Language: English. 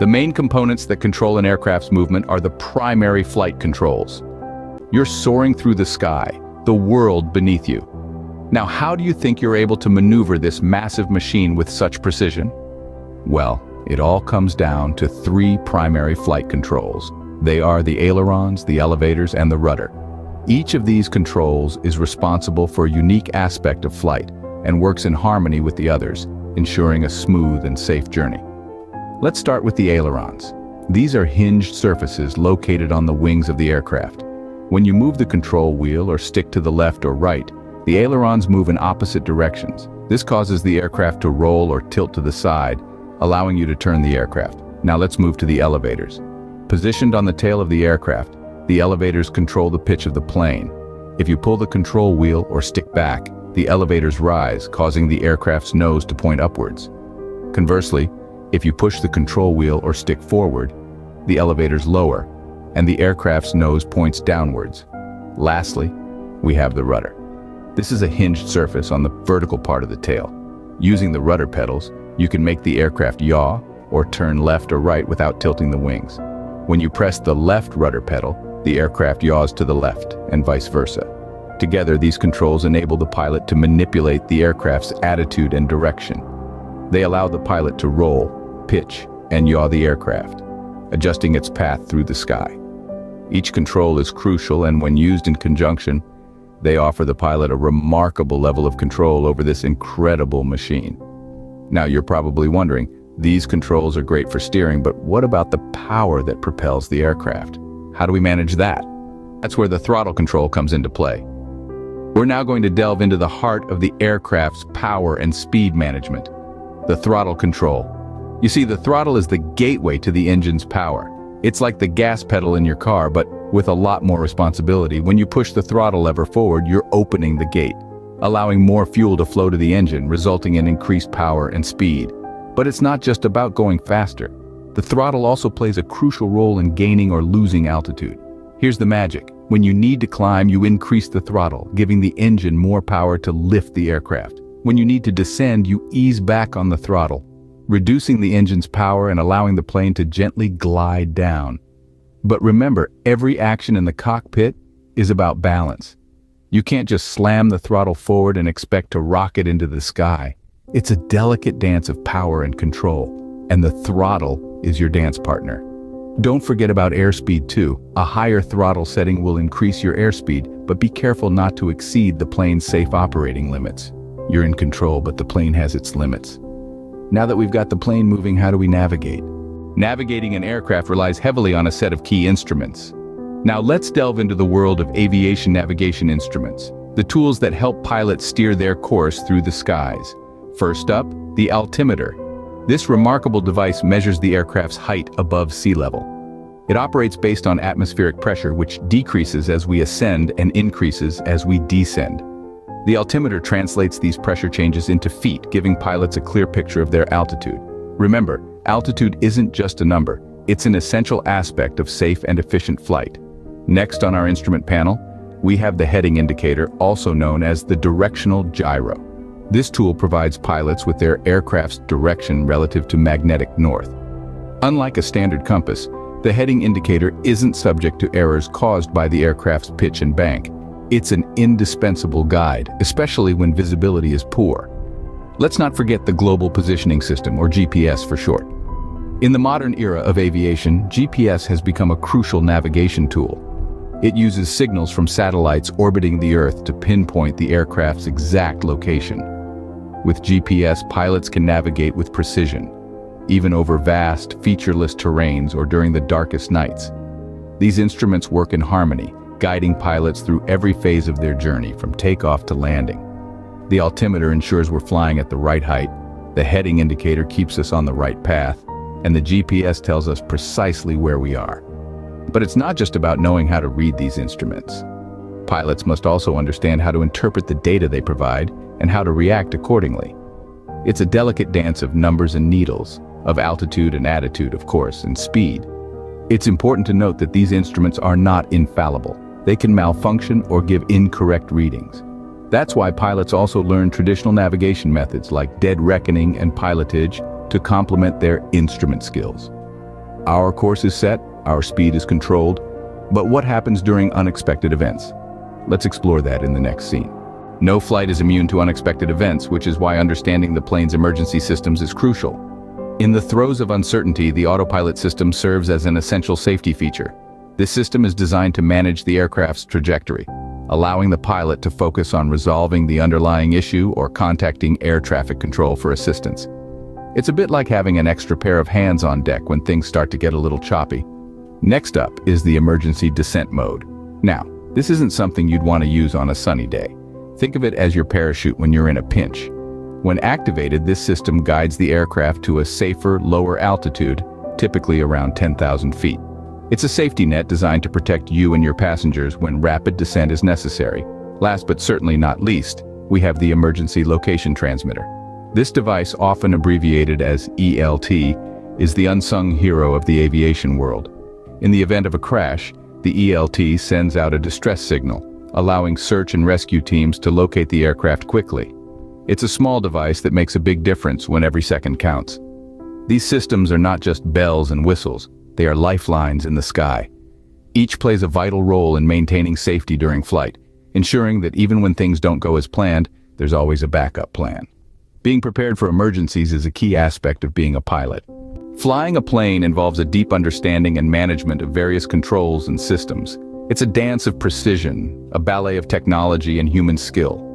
The main components that control an aircraft's movement are the primary flight controls. You're soaring through the sky, the world beneath you. Now how do you think you're able to maneuver this massive machine with such precision? Well, it all comes down to three primary flight controls. They are the ailerons, the elevators, and the rudder. Each of these controls is responsible for a unique aspect of flight and works in harmony with the others, ensuring a smooth and safe journey. Let's start with the ailerons. These are hinged surfaces located on the wings of the aircraft. When you move the control wheel or stick to the left or right, the ailerons move in opposite directions. This causes the aircraft to roll or tilt to the side, allowing you to turn the aircraft. Now let's move to the elevators. Positioned on the tail of the aircraft, the elevators control the pitch of the plane. If you pull the control wheel or stick back, the elevators rise, causing the aircraft's nose to point upwards. Conversely, if you push the control wheel or stick forward, the elevators lower, and the aircraft's nose points downwards. Lastly, we have the rudder. This is a hinged surface on the vertical part of the tail. Using the rudder pedals, you can make the aircraft yaw or turn left or right without tilting the wings. When you press the left rudder pedal, the aircraft yaws to the left, and vice versa. Together, these controls enable the pilot to manipulate the aircraft's attitude and direction. They allow the pilot to roll, pitch, and yaw the aircraft, adjusting its path through the sky. Each control is crucial and when used in conjunction, they offer the pilot a remarkable level of control over this incredible machine. Now you're probably wondering, these controls are great for steering, but what about the power that propels the aircraft? How do we manage that? That's where the throttle control comes into play. We're now going to delve into the heart of the aircraft's power and speed management, the throttle control. You see, the throttle is the gateway to the engine's power. It's like the gas pedal in your car, but with a lot more responsibility. When you push the throttle lever forward, you're opening the gate, allowing more fuel to flow to the engine, resulting in increased power and speed. But it's not just about going faster. The throttle also plays a crucial role in gaining or losing altitude. Here's the magic. When you need to climb, you increase the throttle, giving the engine more power to lift the aircraft. When you need to descend, you ease back on the throttle, reducing the engine's power and allowing the plane to gently glide down. But remember, every action in the cockpit is about balance. You can't just slam the throttle forward and expect to rocket into the sky. It's a delicate dance of power and control, and the throttle is your dance partner. Don't forget about airspeed too. A higher throttle setting will increase your airspeed, but be careful not to exceed the plane's safe operating limits. You're in control, but the plane has its limits. Now that we've got the plane moving, how do we navigate? Navigating an aircraft relies heavily on a set of key instruments. Now let's delve into the world of aviation navigation instruments, the tools that help pilots steer their course through the skies. First up, the altimeter, this remarkable device measures the aircraft's height above sea level. It operates based on atmospheric pressure, which decreases as we ascend and increases as we descend. The altimeter translates these pressure changes into feet, giving pilots a clear picture of their altitude. Remember, altitude isn't just a number, it's an essential aspect of safe and efficient flight. Next on our instrument panel, we have the heading indicator, also known as the directional gyro. This tool provides pilots with their aircraft's direction relative to magnetic north. Unlike a standard compass, the heading indicator isn't subject to errors caused by the aircraft's pitch and bank. It's an indispensable guide, especially when visibility is poor. Let's not forget the Global Positioning System, or GPS for short. In the modern era of aviation, GPS has become a crucial navigation tool. It uses signals from satellites orbiting the Earth to pinpoint the aircraft's exact location. With GPS, pilots can navigate with precision, even over vast, featureless terrains or during the darkest nights. These instruments work in harmony, guiding pilots through every phase of their journey, from takeoff to landing. The altimeter ensures we're flying at the right height, the heading indicator keeps us on the right path, and the GPS tells us precisely where we are. But it's not just about knowing how to read these instruments. Pilots must also understand how to interpret the data they provide and how to react accordingly. It's a delicate dance of numbers and needles, of altitude and attitude, of course, and speed. It's important to note that these instruments are not infallible. They can malfunction or give incorrect readings. That's why pilots also learn traditional navigation methods like dead reckoning and pilotage to complement their instrument skills. Our course is set, our speed is controlled, but what happens during unexpected events? Let's explore that in the next scene. No flight is immune to unexpected events, which is why understanding the plane's emergency systems is crucial. In the throes of uncertainty, the autopilot system serves as an essential safety feature. This system is designed to manage the aircraft's trajectory, allowing the pilot to focus on resolving the underlying issue or contacting air traffic control for assistance. It's a bit like having an extra pair of hands on deck when things start to get a little choppy. Next up is the emergency descent mode. Now, this isn't something you'd want to use on a sunny day. Think of it as your parachute when you're in a pinch. When activated, this system guides the aircraft to a safer, lower altitude, typically around 10,000 feet. It's a safety net designed to protect you and your passengers when rapid descent is necessary. Last but certainly not least, we have the Emergency Location Transmitter. This device, often abbreviated as ELT, is the unsung hero of the aviation world. In the event of a crash, the ELT sends out a distress signal, allowing search and rescue teams to locate the aircraft quickly. It's a small device that makes a big difference when every second counts. These systems are not just bells and whistles, they are lifelines in the sky. Each plays a vital role in maintaining safety during flight, ensuring that even when things don't go as planned, there's always a backup plan. Being prepared for emergencies is a key aspect of being a pilot. Flying a plane involves a deep understanding and management of various controls and systems. It's a dance of precision, a ballet of technology and human skill.